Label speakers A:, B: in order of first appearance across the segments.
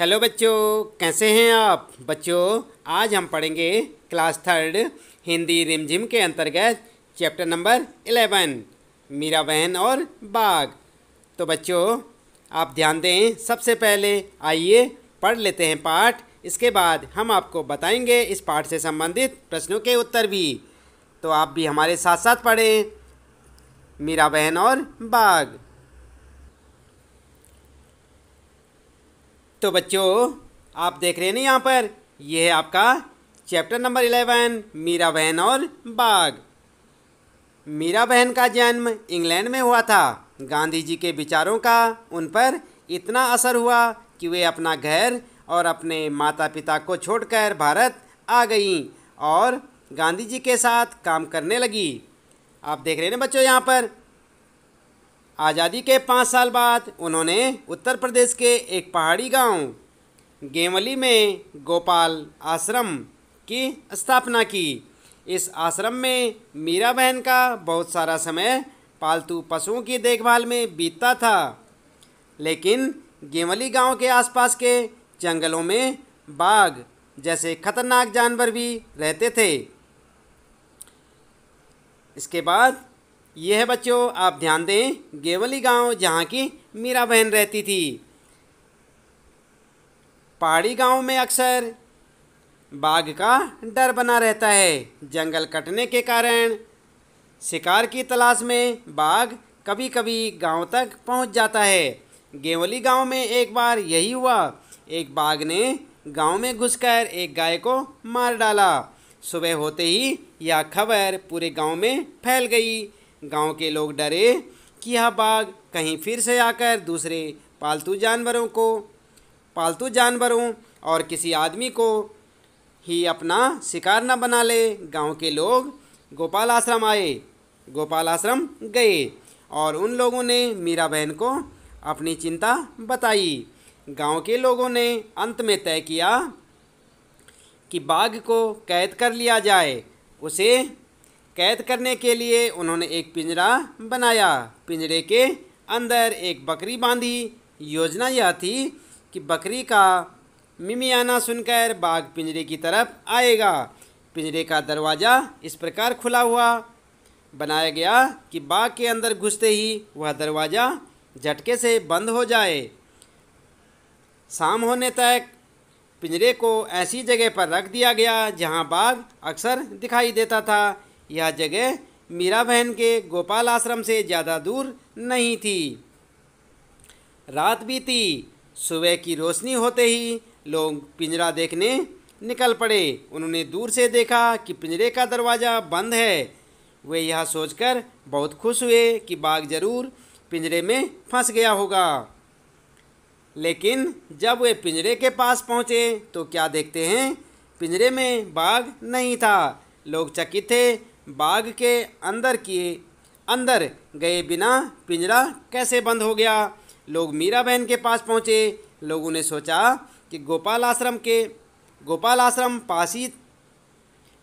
A: Hello बच्चों, कैसे हैं आप? बच्चों, आज हम पढ़ेंगे क्लास थर्ड, हिंदी रिमझिम के अंतर्गत चैप्टर नंबर इलेवन, मीरा बहन और बाघ। तो बच्चों, आप ध्यान दें, सबसे पहले आइए, पढ़ लेते हैं पाठ। इसके बाद हम आपको बताएँगे इस पाठ से संबंधित प्रश्नों के उत्तर भी। तो आप भी हमारे साथ साथ पढ़ें, मीरा बहन और बाघ। तो बच्चों, आप देख रहे हैं ना यहाँ पर? यह है आपका चैप्टर नंबर इलेवन, मीरा बहन और बाघ। मीरा बहन का जन्म इंग्लैंड में हुआ था। गांधी जी के विचारों का उन पर इतना असर हुआ कि वे अपना घर और अपने माता पिता को छोड़कर भारत आ गईं और गांधी जी के साथ काम करने लगी। आप देख रहे हैं ना बच्चों यहाँ पर? आज़ादी के पाँच साल बाद उन्होंने उत्तर प्रदेश के एक पहाड़ी गाँव, गेवली में गोपाल आश्रम की स्थापना की। इस आश्रम में मीरा बहन का बहुत सारा समय पालतू पशुओं की देखभाल में बीतता था। लेकिन गेवली गाँव के आसपास के जंगलों में बाघ जैसे खतरनाक जानवर भी रहते थे। इसके बाद यह है बच्चों, आप ध्यान दें, गेवली गाँव जहाँ की मीरा बहन रहती थी। पहाड़ी गाँव में अक्सर बाघ का डर बना रहता है, जंगल कटने के कारण। शिकार की तलाश में बाघ कभी कभी गाँव तक पहुँच जाता है। गेवली गाँव में एक बार यही हुआ। एक बाघ ने गाँव में घुसकर एक गाय को मार डाला। सुबह होते ही यह खबर पूरे गाँव में फैल गई। गाँव के लोग डरे कि यह बाघ कहीं फिर से आकर दूसरे पालतू जानवरों को, पालतू जानवरों और किसी आदमी को ही अपना शिकार न बना ले। गाँव के लोग गोपाल आश्रम आए, गोपाल आश्रम गए और उन लोगों ने मीरा बहन को अपनी चिंता बताई। गाँव के लोगों ने अंत में तय किया कि बाघ को कैद कर लिया जाए, उसे कैद करने के लिए उन्होंने एक पिंजरा बनाया। पिंजरे के अंदर एक बकरी बांधी। योजना यह थी कि बकरी का मिमियाना सुनकर बाघ पिंजरे की तरफ़ आएगा। पिंजरे का दरवाज़ा इस प्रकार खुला हुआ। बनाया गया कि बाघ के अंदर घुसते ही वह दरवाज़ा झटके से बंद हो जाए। शाम होने तक पिंजरे को ऐसी जगह पर रख दिया गया जहाँ बाघ अक्सर दिखाई देता था। यह जगह मीरा बहन के गोपाल आश्रम से ज़्यादा दूर नहीं थी। रात बीती, सुबह की रोशनी होते ही लोग पिंजरा देखने निकल पड़े। उन्होंने दूर से देखा कि पिंजरे का दरवाज़ा बंद है। वे यह सोचकर बहुत खुश हुए कि बाघ ज़रूर पिंजरे में फंस गया होगा। लेकिन जब वे पिंजरे के पास पहुँचे तो क्या देखते हैं? पिंजरे में बाघ नहीं था। लोग चकित थे बाग के अंदर किए, अंदर गए बिना पिंजरा कैसे बंद हो गया? लोग मीरा बहन के पास पहुँचे। लोगों ने सोचा कि गोपाल आश्रम के, गोपाल आश्रम पास ही,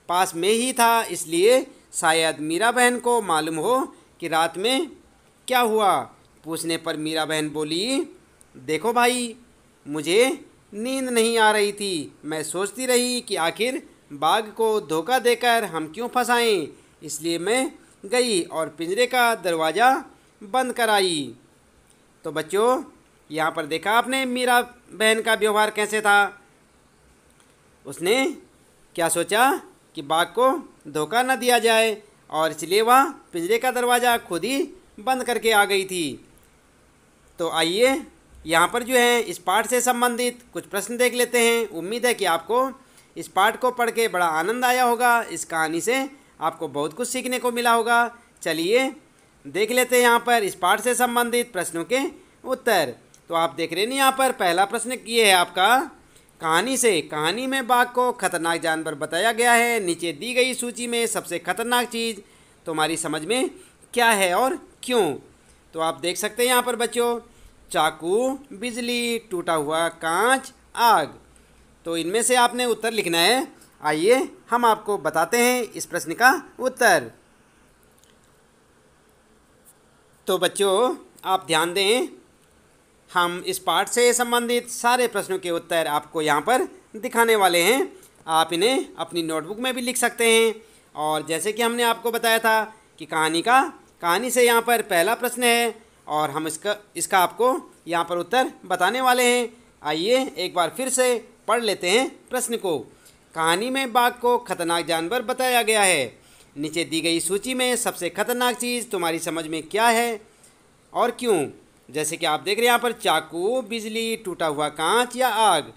A: पास में ही था। इसलिए शायद मीरा बहन को मालूम हो कि रात में क्या हुआ। पूछने पर मीरा बहन बोली, देखो भाई, मुझे नींद नहीं आ रही थी। मैं सोचती रही कि आखिर बाघ को धोखा देकर हम क्यों फंसाएँ? इसलिए मैं गई और पिंजरे का दरवाज़ा बंद कराई। तो बच्चों, यहाँ पर देखा आपने मीरा बहन का व्यवहार कैसे था? उसने क्या सोचा कि बाघ को धोखा न दिया जाए और इसलिए वह पिंजरे का दरवाज़ा खुद ही बंद करके आ गई थी। तो आइए, यहाँ पर जो है, इस पाठ से संबंधित कुछ प्रश्न देख लेते हैं। उम्मीद है कि आपको इस पाठ को पढ़ के बड़ा आनंद आया होगा, इस कहानी से आपको बहुत कुछ सीखने को मिला होगा। चलिए, देख लेते हैं यहाँ पर इस पाठ से संबंधित प्रश्नों के उत्तर। तो आप देख रहे हैं यहाँ पर पहला प्रश्न ये है आपका, कहानी से कहानी में बाघ को खतरनाक जानवर बताया गया है, नीचे दी गई सूची में सबसे खतरनाक चीज़ तुम्हारी समझ में क्या है और क्यों? तो आप देख सकते हैं यहाँ पर बच्चों, चाकू, बिजली, टूटा हुआ कांच, आग। तो इनमें से आपने उत्तर लिखना है। आइए, हम आपको बताते हैं इस प्रश्न का उत्तर। तो बच्चों, आप ध्यान दें, हम इस पाठ से संबंधित सारे प्रश्नों के उत्तर आपको यहाँ पर दिखाने वाले हैं। आप इन्हें अपनी नोटबुक में भी लिख सकते हैं। और जैसे कि हमने आपको बताया था कि कहानी का, कहानी से यहाँ पर पहला प्रश्न है और हम इसका इसका आपको यहाँ पर उत्तर बताने वाले हैं। आइए, एक बार फिर से पढ़ लेते हैं प्रश्न को। कहानी में बाघ को खतरनाक जानवर बताया गया है। नीचे दी गई सूची में सबसे खतरनाक चीज़ तुम्हारी समझ में क्या है और क्यों? जैसे कि आप देख रहे हैं, यहाँ पर चाकू, बिजली, टूटा हुआ कांच या आग।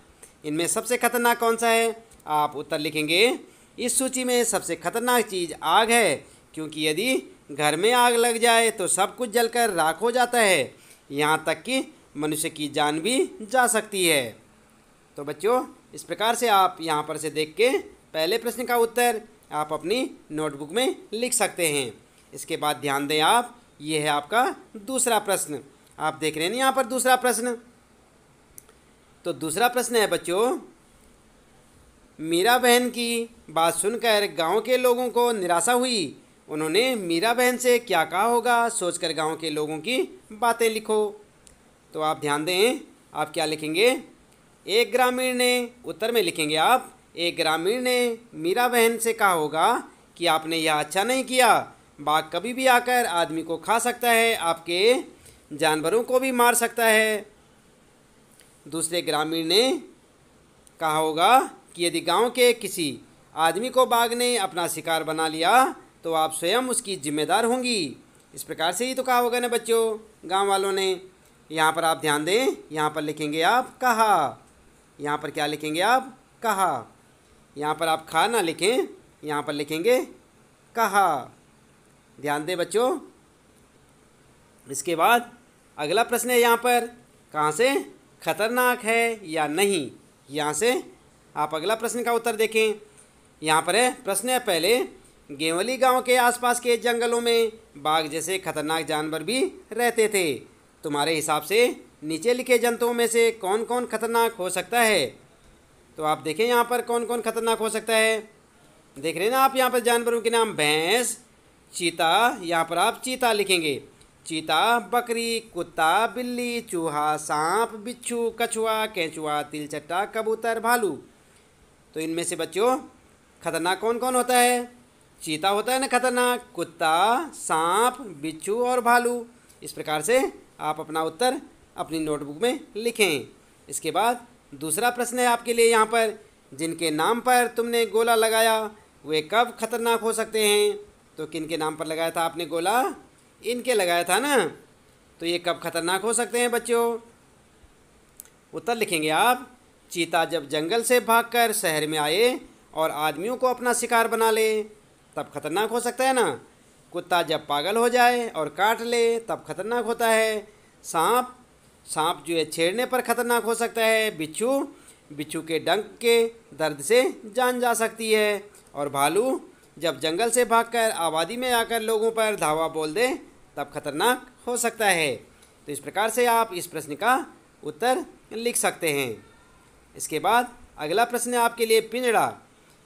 A: इनमें सबसे खतरनाक कौन सा है? आप उत्तर लिखेंगे, इस सूची में सबसे खतरनाक चीज़ आग है, क्योंकि यदि घर में आग लग जाए तो सब कुछ जलकर राख हो जाता है। यहाँ तक कि मनुष्य की जान भी जा सकती है। तो बच्चों, इस प्रकार से आप यहाँ पर से देख के पहले प्रश्न का उत्तर आप अपनी नोटबुक में लिख सकते हैं। इसके बाद ध्यान दें आप, ये है आपका दूसरा प्रश्न। आप देख रहे हैं यहाँ पर दूसरा प्रश्न? तो दूसरा प्रश्न है बच्चों, मीरा बहन की बात सुनकर गाँव के लोगों को निराशा हुई। उन्होंने मीरा बहन से क्या कहा होगा सोचकर गाँव के लोगों की बातें लिखो। तो आप ध्यान दें, आप क्या लिखेंगे? एक ग्रामीण ने उत्तर में लिखेंगे आप, एक ग्रामीण ने मीरा बहन से कहा होगा कि आपने यह अच्छा नहीं किया। बाघ कभी भी आकर आदमी को खा सकता है, आपके जानवरों को भी मार सकता है। दूसरे ग्रामीण ने कहा होगा कि यदि गाँव के किसी आदमी को बाघ ने अपना शिकार बना लिया तो आप स्वयं उसकी जिम्मेदार होंगी। इस प्रकार से ही तो कहा होगा ना बच्चों, गाँव वालों ने। यहाँ पर आप ध्यान दें, यहाँ पर लिखेंगे आप, कहा यहाँ पर क्या लिखेंगे आप? कहा। यहाँ पर आप खा ना लिखें, यहाँ पर लिखेंगे कहा। ध्यान दें बच्चों। इसके बाद अगला प्रश्न है यहाँ पर, कहाँ से खतरनाक है या नहीं? यहाँ से आप अगला प्रश्न का उत्तर देखें। यहाँ पर है, प्रश्न है पहले, गेवली गाँव के आसपास के जंगलों में बाघ जैसे खतरनाक जानवर भी रहते थे। तुम्हारे हिसाब से नीचे लिखे जंतुओं में से कौन कौन खतरनाक हो सकता है? तो आप देखें यहाँ पर कौन कौन खतरनाक हो सकता है। देख रहे हैं ना आप यहाँ पर जानवरों के नाम भैंस, चीता, यहाँ पर आप चीता लिखेंगे। चीता, बकरी, कुत्ता, बिल्ली, चूहा, सांप, बिच्छू, कछुआ, केंचुआ, तिलचट्टा, कबूतर, भालू। तो इनमें से बच्चों, खतरनाक कौन कौन होता है? चीता होता है ना खतरनाक, कुत्ता, सांप, बिच्छू और भालू। इस प्रकार से आप अपना उत्तर अपनी नोटबुक में लिखें। इसके बाद दूसरा प्रश्न है आपके लिए यहाँ पर। जिनके नाम पर तुमने गोला लगाया, वे कब खतरनाक हो सकते हैं? तो किन के नाम पर लगाया था आपने गोला? इनके लगाया था ना? तो ये कब खतरनाक हो सकते हैं बच्चों? उत्तर लिखेंगे आप, चीता जब जंगल से भागकर शहर में आए और आदमियों को अपना शिकार बना ले, तब खतरनाक हो सकता है ना? कुत्ता जब पागल हो जाए और काट ले, तब खतरनाक होता है। सांप सांप जो है छेड़ने पर खतरनाक हो सकता है, बिच्छू बिच्छू के डंक के दर्द से जान जा सकती है। और भालू, जब जंगल से भागकर आबादी में आकर लोगों पर धावा बोल दे, तब खतरनाक हो सकता है। तो इस प्रकार से आप इस प्रश्न का उत्तर लिख सकते हैं। इसके बाद अगला प्रश्न है आपके लिए पिंजड़ा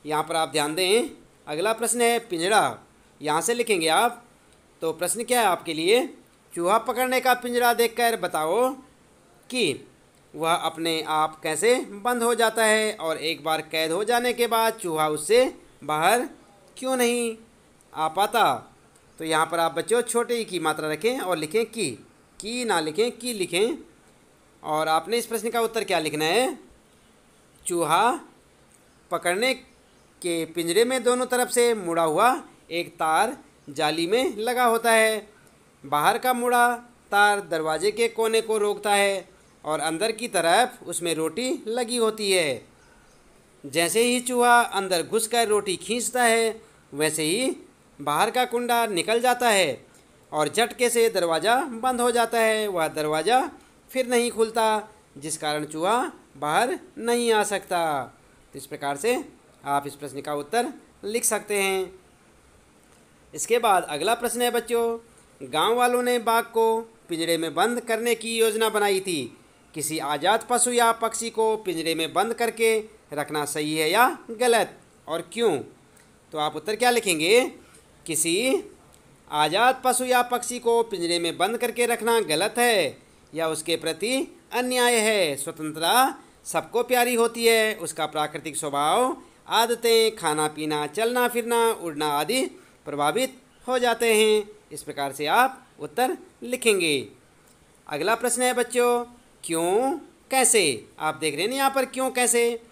A: यहाँ पर आप ध्यान दें, अगला प्रश्न है पिंजड़ा यहाँ से लिखेंगे आप तो प्रश्न क्या है आपके लिए? चूहा पकड़ने का पिंजड़ा देखकर बताओ। कि वह अपने आप कैसे बंद हो जाता है और एक बार कैद हो जाने के बाद चूहा उससे बाहर क्यों नहीं आ पाता? तो यहाँ पर आप बच्चों, छोटे की मात्रा रखें और लिखें की। की ना लिखें, की लिखें। और आपने इस प्रश्न का उत्तर क्या लिखना है? चूहा पकड़ने के पिंजरे में दोनों तरफ़ से मुड़ा हुआ एक तार जाली में लगा होता है। बाहर का मुड़ा तार दरवाजे के कोने को रोकता है। और अंदर की तरफ़ उसमें रोटी लगी होती है। जैसे ही चूहा अंदर घुसकर रोटी खींचता है, वैसे ही बाहर का कुंडा निकल जाता है और झटके से दरवाज़ा बंद हो जाता है। वह दरवाज़ा फिर नहीं खुलता, जिस कारण चूहा बाहर नहीं आ सकता। तो इस प्रकार से आप इस प्रश्न का उत्तर लिख सकते हैं। इसके बाद अगला प्रश्न है बच्चों, गाँव वालों ने बाघ को पिंजरे में बंद करने की योजना बनाई थी। किसी आज़ाद पशु या पक्षी को पिंजरे में बंद करके रखना सही है या गलत? और क्यों? तो आप उत्तर क्या लिखेंगे? किसी आज़ाद पशु या पक्षी को पिंजरे में बंद करके रखना गलत है या उसके प्रति अन्याय है? स्वतंत्रता सबको प्यारी होती है। उसका प्राकृतिक स्वभाव, आदतें खाना पीना चलना, फिरना, उड़ना आदि प्रभावित हो जाते हैं। इस प्रकार से आप उत्तर लिखेंगे। अगला प्रश्न है बच्चों क्यों, कैसे? आप देख रहे हैं यहाँ पर क्यों, कैसे?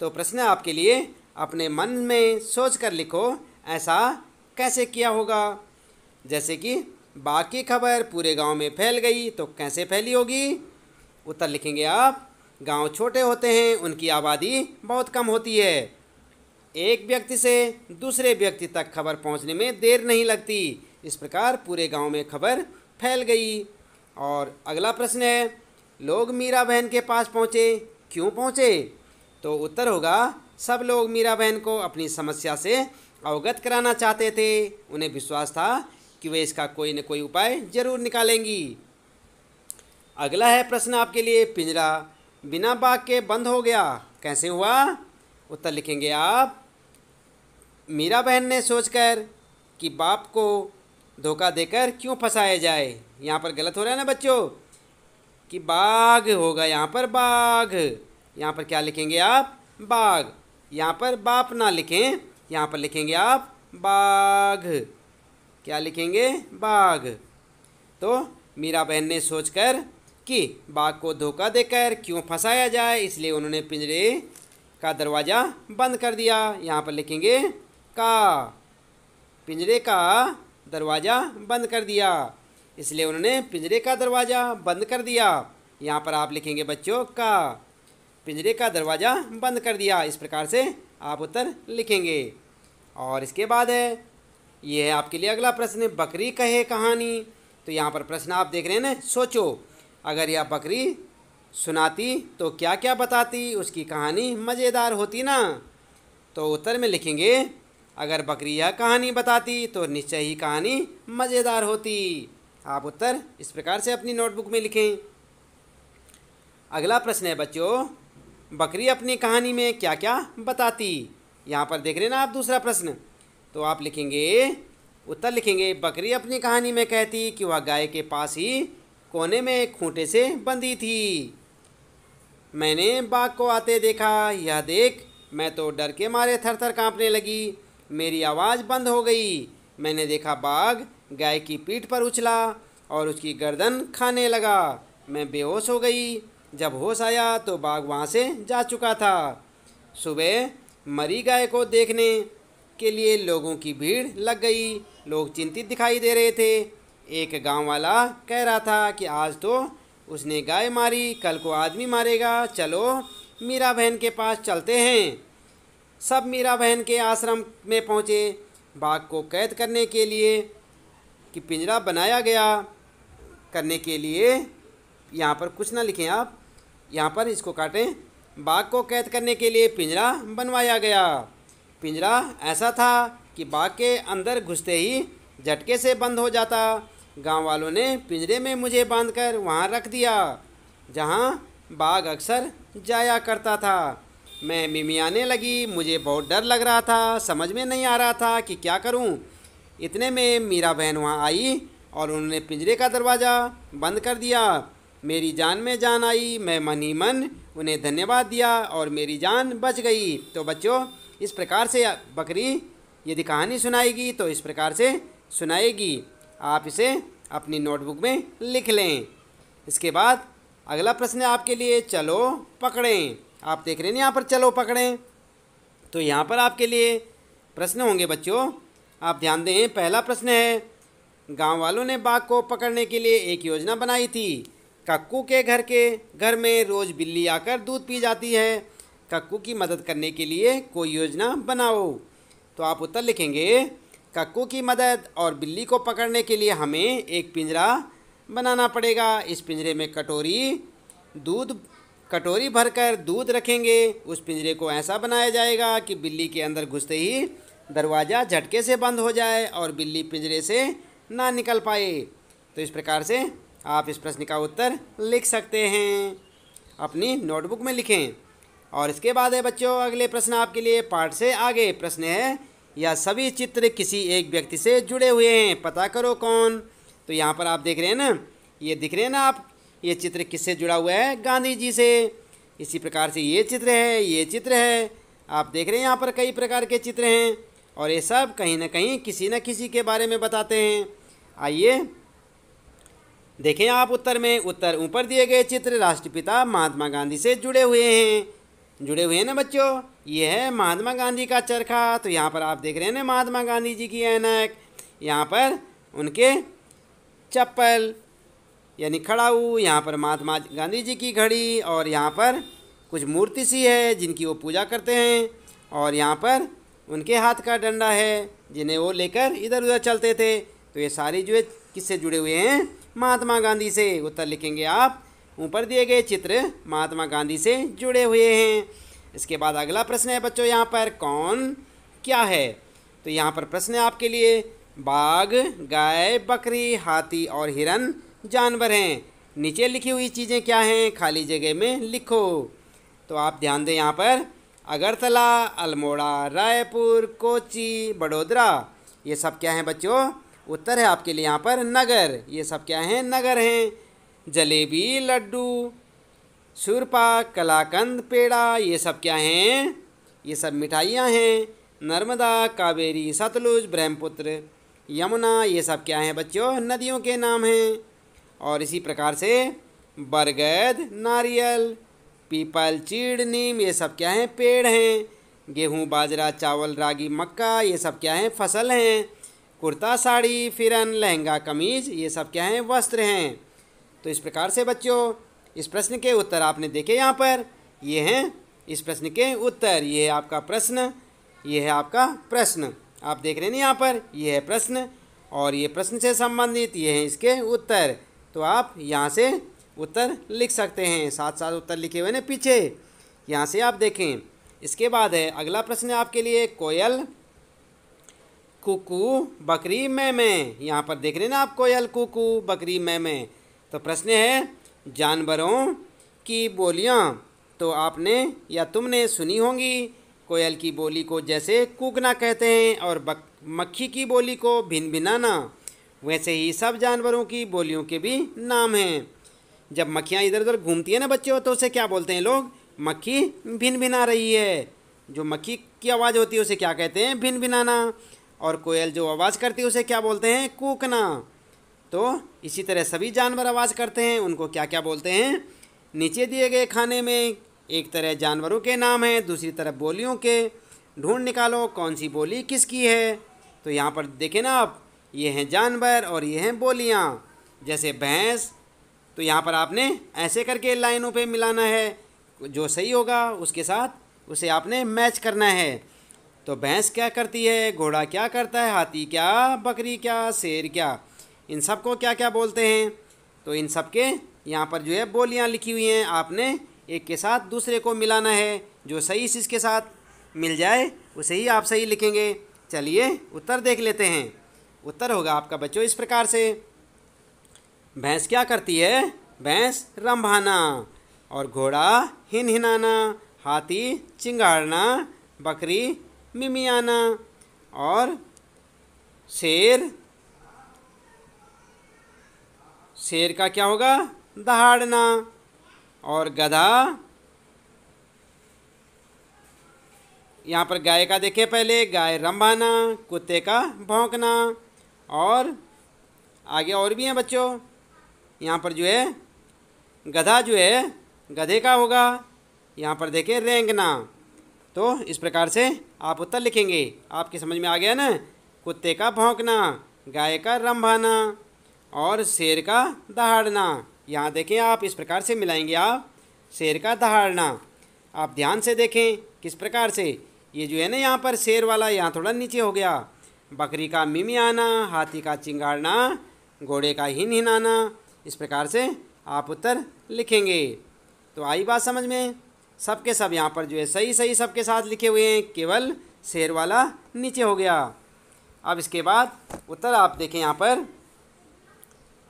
A: तो प्रश्न आपके लिए, अपने मन में सोच कर लिखो, ऐसा कैसे किया होगा? जैसे कि, बाकी खबर पूरे गाँव में फैल गई तो कैसे फैली होगी? उत्तर लिखेंगे आप, गाँव छोटे होते हैं, उनकी आबादी बहुत कम होती है। एक व्यक्ति से दूसरे व्यक्ति तक खबर पहुँचने में देर नहीं लगती। इस प्रकार पूरे गाँव में खबर फैल गई। और अगला प्रश्न है लोग मीरा बहन के पास पहुँचे। क्यों पहुँचे? तो उत्तर होगा, सब लोग मीरा बहन को अपनी समस्या से अवगत कराना चाहते थे। उन्हें विश्वास था कि वे इसका कोई न कोई उपाय ज़रूर निकालेंगी। अगला है प्रश्न आपके लिए, पिंजरा बिना बाघ के बंद हो गया, कैसे हुआ? उत्तर लिखेंगे आप, मीरा बहन ने सोचकर कि बाप को धोखा देकर क्यों फंसाया जाए? यहाँ पर गलत हो रहा है ना बच्चों? कि बाघ होगा यहाँ पर बाघ। यहाँ पर क्या लिखेंगे आप? बाघ। यहाँ पर बाप ना लिखें, यहाँ पर लिखेंगे आप बाघ। क्या लिखेंगे? बाघ। तो मीरा बहन ने सोचकर कि बाघ को धोखा देकर क्यों फंसाया जाए, इसलिए उन्होंने पिंजरे का दरवाज़ा बंद कर दिया। यहाँ पर लिखेंगे का। पिंजरे का दरवाज़ा बंद कर दिया। इसलिए उन्होंने पिंजरे का दरवाज़ा बंद कर दिया। यहाँ पर आप लिखेंगे बच्चों का। पिंजरे का दरवाज़ा बंद कर दिया। इस प्रकार से आप उत्तर लिखेंगे। और इसके बाद है, ये है आपके लिए अगला प्रश्न, बकरी कहे कहानी। तो यहाँ पर प्रश्न आप देख रहे हैं ना, सोचो, अगर यह बकरी सुनाती तो क्या क्या बताती? उसकी कहानी मज़ेदार होती ना? तो उत्तर में लिखेंगे, अगर बकरी यह कहानी बताती तो निश्चय ही कहानी मज़ेदार होती। आप उत्तर इस प्रकार से अपनी नोटबुक में लिखें। अगला प्रश्न है बच्चों, बकरी अपनी कहानी में क्या क्या बताती? यहाँ पर देख रहे ना आप दूसरा प्रश्न। तो आप लिखेंगे, उत्तर लिखेंगे, बकरी अपनी कहानी में कहती कि वह गाय के पास ही कोने में खूंटे से बंधी थी। मैंने बाघ को आते देखा, यह देख मैं तो डर के मारे थर थर काँपने लगी। मेरी आवाज़ बंद हो गई। मैंने देखा बाघ गाय की पीठ पर उछला और उसकी गर्दन खाने लगा। मैं बेहोश हो गई। जब होश आया तो बाघ वहाँ से जा चुका था। सुबह मरी गाय को देखने के लिए लोगों की भीड़ लग गई। लोग चिंतित दिखाई दे रहे थे। एक गाँव वाला कह रहा था कि आज तो उसने गाय मारी, कल को आदमी मारेगा। चलो मीरा बहन के पास चलते हैं। सब मीरा बहन के आश्रम में पहुँचे। बाघ को कैद करने के लिए कि पिंजरा बनाया गया करने के लिए यहाँ पर कुछ ना लिखें आप। यहाँ पर इसको काटें। बाघ को कैद करने के लिए पिंजरा बनवाया गया। पिंजरा ऐसा था कि बाघ के अंदर घुसते ही झटके से बंद हो जाता। गाँव वालों ने पिंजरे में मुझे बांधकर वहाँ रख दिया, जहाँ बाघ अक्सर जाया करता था। मैं मिमियाने लगी, मुझे बहुत डर लग रहा था। समझ में नहीं आ रहा था कि क्या करूँ। इतने में मीरा बहन वहाँ आई और उन्होंने पिंजरे का दरवाज़ा बंद कर दिया। मेरी जान में जान आई, मैं मन ही मन, उन्हें धन्यवाद दिया और मेरी जान बच गई। तो बच्चों, इस प्रकार से बकरी यदि कहानी सुनाएगी तो इस प्रकार से सुनाएगी। आप इसे अपनी नोटबुक में लिख लें। इसके बाद अगला प्रश्न आपके लिए, चलो पकड़ें। आप देख रहे हैं यहाँ पर, चलो पकड़ें। तो यहाँ पर आपके लिए प्रश्न होंगे बच्चों आप ध्यान दें, पहला प्रश्न है गाँव वालों ने बाघ को पकड़ने के लिए एक योजना बनाई थी। कक्कू के घर के घर में रोज़ बिल्ली आकर दूध पी जाती है। कक्कू की मदद करने के लिए कोई योजना बनाओ। तो आप उत्तर लिखेंगे, कक्कू की मदद और बिल्ली को पकड़ने के लिए हमें एक पिंजरा बनाना पड़ेगा। इस पिंजरे में कटोरी, दूध, कटोरी भरकर दूध रखेंगे। उस पिंजरे को ऐसा बनाया जाएगा कि बिल्ली के अंदर घुसते ही दरवाज़ा झटके से बंद हो जाए और बिल्ली पिंजरे से ना निकल पाए। तो इस प्रकार से आप इस प्रश्न का उत्तर लिख सकते हैं। अपनी नोटबुक में लिखें। और इसके बाद है बच्चों, अगले प्रश्न आपके लिए पाठ से आगे प्रश्न है। यह सभी चित्र किसी एक व्यक्ति से जुड़े हुए हैं। पता करो कौन? तो यहाँ पर आप देख रहे हैं ना, ये दिख रहे हैं ना आप, ये चित्र किससे जुड़ा हुआ है? गांधी जी से। इसी प्रकार से ये चित्र है, ये चित्र है। आप देख रहे हैं यहाँ पर कई प्रकार के चित्र हैं। और ये सब कहीं ना कहीं किसी न किसी के बारे में बताते हैं। आइए, देखें आप उत्तर में। उत्तर ऊपर दिए गए चित्र राष्ट्रपिता महात्मा गांधी से जुड़े हुए हैं। जुड़े हुए हैं ना बच्चों? ये है महात्मा गांधी का चरखा। तो यहाँ पर आप देख रहे हैं ना महात्मा गांधी जी की ऐनक। यहाँ पर उनके चप्पल, यानी खड़ाऊ, यहाँ पर महात्मा गांधी जी की घड़ी और यहाँ पर कुछ मूर्ति सी है जिनकी वो पूजा करते हैं। और यहाँ पर उनके हाथ का डंडा है, जिन्हें वो लेकर इधर उधर चलते थे। तो ये सारी जो है किससे जुड़े हुए हैं? महात्मा गांधी से। उत्तर लिखेंगे आप। ऊपर दिए गए चित्र महात्मा गांधी से जुड़े हुए हैं। इसके बाद अगला प्रश्न है बच्चों यहाँ पर, कौन, क्या है? तो यहाँ पर प्रश्न है आपके लिए। बाघ, गाय, बकरी, हाथी और हिरन जानवर हैं। नीचे लिखी हुई चीज़ें क्या हैं? खाली जगह में लिखो। तो आप ध्यान दें यहाँ पर। अगरतला, अल्मोड़ा, रायपुर कोची बड़ोदरा। ये सब क्या हैं बच्चों? उत्तर है आपके लिए यहाँ पर नगर। ये सब क्या हैं? नगर हैं। जलेबी, लड्डू, सुरपा, कलाकंद, पेड़ा, ये सब क्या हैं? ये सब मिठाइयाँ हैं। नर्मदा, कावेरी, सतलुज, ब्रह्मपुत्र, यमुना, ये सब क्या हैं बच्चों? नदियों के नाम हैं। और इसी प्रकार से बरगद, नारियल पीपल, चीड़, नीम, ये सब क्या हैं? पेड़ हैं। गेहूँ, बाजरा, चावल, रागी, मक्का, ये सब क्या हैं? फ़सल हैं। कुर्ता, साड़ी, फिरन, लहंगा, कमीज, ये सब क्या हैं? वस्त्र हैं। तो इस प्रकार से बच्चों, इस प्रश्न के उत्तर आपने देखे यहाँ पर। ये हैं इस प्रश्न के उत्तर। ये है आपका प्रश्न। ये है आपका प्रश्न। आप देख रहे हैं यहाँ पर? ये है प्रश्न। और ये प्रश्न से संबंधित ये हैं इसके उत्तर। तो आप यहाँ से उत्तर लिख सकते हैं। साथ साथ उत्तर लिखे हुए ना पीछे। यहाँ से आप देखें। इसके बाद है, अगला प्रश्न आपके लिए। कोयल, कुकू, बकरी मैं मैं यहाँ पर देख रहे हैं ना आप कोयल, कुकू, बकरी मैं मैं तो प्रश्न है, जानवरों की बोलियाँ तो आपने या तुमने सुनी होंगी? कोयल की बोली को जैसे कूकना कहते हैं और बक, मक्खी की बोली को भिन भिनाना वैसे ही सब जानवरों की बोलियों के भी नाम हैं। जब मक्खियाँ इधर उधर घूमती हैं ना बच्चे तो उसे क्या बोलते हैं लोग? मक्खी भिन भिना रही है। जो मक्खी की आवाज़ होती है, उसे क्या कहते हैं? भिन भिनाना और कोयल जो आवाज़ करती है, उसे क्या बोलते हैं? कूकना। तो इसी तरह सभी जानवर आवाज़ करते हैं। उनको क्या क्या बोलते हैं? नीचे दिए गए खाने में एक तरह जानवरों के नाम हैं, दूसरी तरफ़ बोलियों के। ढूंढ निकालो कौन सी बोली किसकी है? तो यहाँ पर देखें ना आप, ये हैं जानवर और ये हैं बोलियाँ। जैसे भैंस तो यहाँ पर आपने ऐसे करके लाइनों पे मिलाना है। जो सही होगा, उसके साथ उसे आपने मैच करना है। तो भैंस क्या करती है? घोड़ा क्या करता है? हाथी क्या? बकरी क्या? शेर क्या? इन सबको क्या क्या बोलते हैं? तो इन सब के यहाँ पर जो है बोलियाँ लिखी हुई हैं। आपने एक के साथ दूसरे को मिलाना है। जो सही चीज़ इसके साथ मिल जाए, उसे ही आप सही लिखेंगे। चलिए उत्तर देख लेते हैं। उत्तर होगा आपका बच्चों इस प्रकार से। भैंस क्या करती है? भैंस रंभाना और घोड़ा हिन हिनाना हाथी चिंगाड़ना, बकरी मिमियाना और शेर। शेर का क्या होगा? दहाड़ना और गधा। यहाँ पर गाय का देखे पहले। गाय रंभाना, कुत्ते का भौंकना और आगे और भी हैं बच्चों। यहाँ पर जो है, गधा जो है, गधे का होगा। यहाँ पर देखें रेंगना। तो इस प्रकार से आप उत्तर लिखेंगे। आपके समझ में आ गया ना? कुत्ते का भौंकना, गाय का रंभाना और शेर का दहाड़ना। यहाँ देखें आप, इस प्रकार से मिलाएँगे आप, शेर का दहाड़ना। आप ध्यान से देखें किस प्रकार से। ये जो है ना यहाँ पर शेर वाला, यहाँ थोड़ा नीचे हो गया। बकरी का मिमी आना हाथी का चिंगाड़ना, घोड़े का हिन हिनाना इस प्रकार से आप उत्तर लिखेंगे। तो आई बात समझ में? सबके सब सब यहाँ पर जो है सही सही सबके साथ लिखे हुए हैं, केवल शेर वाला नीचे हो गया। अब इसके बाद उत्तर आप देखें यहाँ पर।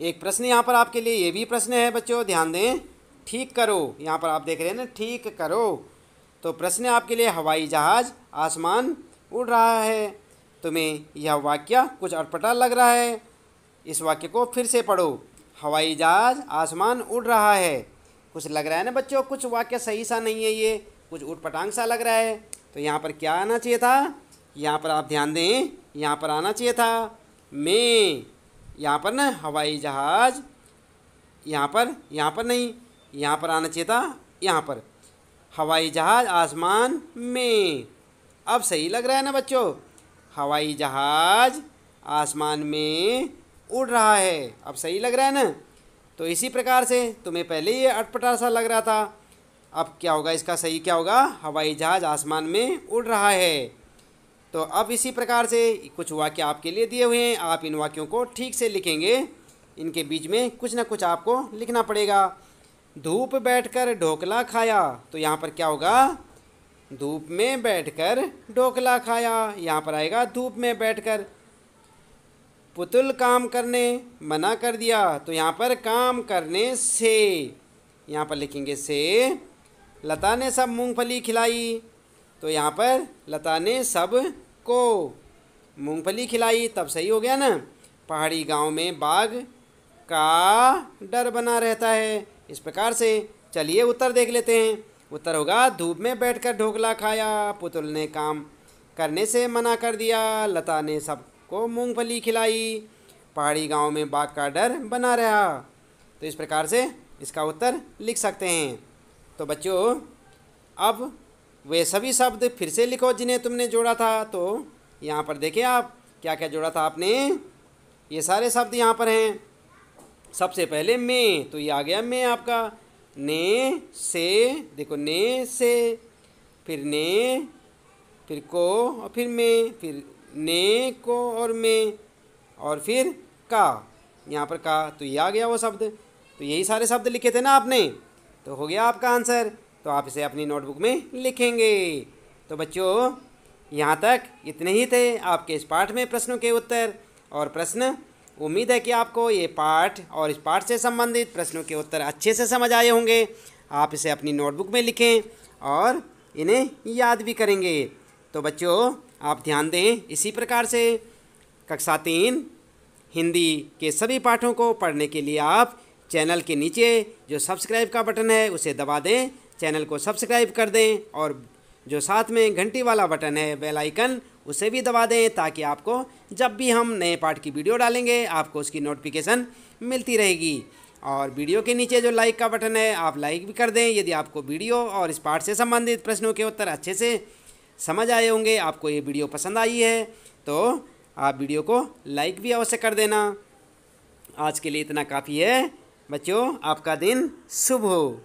A: एक प्रश्न यहाँ पर आपके लिए, ये भी प्रश्न है बच्चों, ध्यान दें, ठीक करो। यहाँ पर आप देख रहे हैं ना, ठीक करो। तो प्रश्न आपके लिए, हवाई जहाज़ आसमान उड़ रहा है। तुम्हें यह वाक्य कुछ अटपटा लग रहा है। इस वाक्य को फिर से पढ़ो। हवाई जहाज़, आसमान उड़ रहा है। कुछ लग रहा है ना बच्चों, कुछ वाक्य सही सा नहीं है ये, कुछ उठ पटांग सा लग रहा है। तो यहाँ पर क्या आना चाहिए था? यहाँ पर आप ध्यान दें, यहाँ पर आना चाहिए था। मैं, यहाँ पर ना हवाई जहाज़, यहाँ पर यहाँ पर नहीं, यहाँ पर आना चाहिए था, यहाँ पर। हवाई जहाज़, आसमान, में। अब सही लग रहा है ना बच्चों? हवाई जहाज़, आसमान, में उड़ रहा है। अब सही लग रहा है ना? तो इसी प्रकार से तुम्हें पहले ये अटपटा सा लग रहा था। अब क्या होगा इसका? सही क्या होगा? हवाई जहाज़ आसमान में उड़ रहा है। तो अब इसी प्रकार से कुछ वाक्य आपके लिए दिए हुए हैं। आप इन वाक्यों को ठीक से लिखेंगे। इनके बीच में कुछ ना कुछ आपको लिखना पड़ेगा। धूप बैठकर ढोकला खाया तो यहाँ पर क्या होगा? धूप में बैठकर ढोकला खाया। यहाँ पर आएगा धूप में बैठकर। पुतुल काम करने, मना कर दिया तो यहाँ पर काम करने से, यहाँ पर लिखेंगे से, लता ने सब मूंगफली खिलाई तो यहाँ पर लता ने सबको मूंगफली खिलाई, तब सही हो गया ना? पहाड़ी गाँव में बाघ का डर बना रहता है। इस प्रकार से चलिए उत्तर देख लेते हैं। उत्तर होगा, धूप में बैठकर ढोकला खाया, पुतुल ने काम करने से मना कर दिया, लता ने सबको मूंगफली खिलाई। पहाड़ी गाँव में बाघ का डर बना रहा। तो इस प्रकार से इसका उत्तर लिख सकते हैं। तो बच्चों, अब वे सभी शब्द फिर से लिखो जिन्हें तुमने जोड़ा था। तो यहाँ पर देखिए आप क्या क्या जोड़ा था आपने? ये सारे शब्द यहाँ पर हैं। सबसे पहले मैं तो ये आ गया मैं आपका। ने, से, देखो ने, से, फिर ने, फिर को और फिर मैं, फिर ने को और मैं। और फिर का। यहाँ पर का तो ये आ गया वो शब्द। तो यही सारे शब्द लिखे थे ना आपने। तो हो गया आपका आंसर। तो आप इसे अपनी नोटबुक में लिखेंगे। तो बच्चों, यहाँ तक इतने ही थे आपके इस पाठ में प्रश्नों के उत्तर। और प्रश्न, उम्मीद है कि आपको ये पाठ और इस पाठ से संबंधित प्रश्नों के उत्तर अच्छे से समझ आए होंगे। आप इसे अपनी नोटबुक में लिखें और इन्हें याद भी करेंगे। तो बच्चों आप ध्यान दें, इसी प्रकार से कक्षा तीन, हिंदी के सभी पाठों को पढ़ने के लिए आप चैनल के नीचे जो सब्सक्राइब का बटन है, उसे दबा दें। चैनल को सब्सक्राइब कर दें और जो साथ में घंटी वाला बटन है, बेल आइकन, उसे भी दबा दें ताकि आपको जब भी हम नए पार्ट की वीडियो डालेंगे, आपको उसकी नोटिफिकेशन मिलती रहेगी। और वीडियो के नीचे जो लाइक का बटन है, आप लाइक भी कर दें। यदि आपको वीडियो और इस पाठ से संबंधित प्रश्नों के उत्तर अच्छे से समझ आए होंगे, आपको ये वीडियो पसंद आई है तो आप वीडियो को लाइक भी अवश्य कर देना। आज के लिए इतना काफ़ी है। बच्चों, आपका दिन शुभ हो।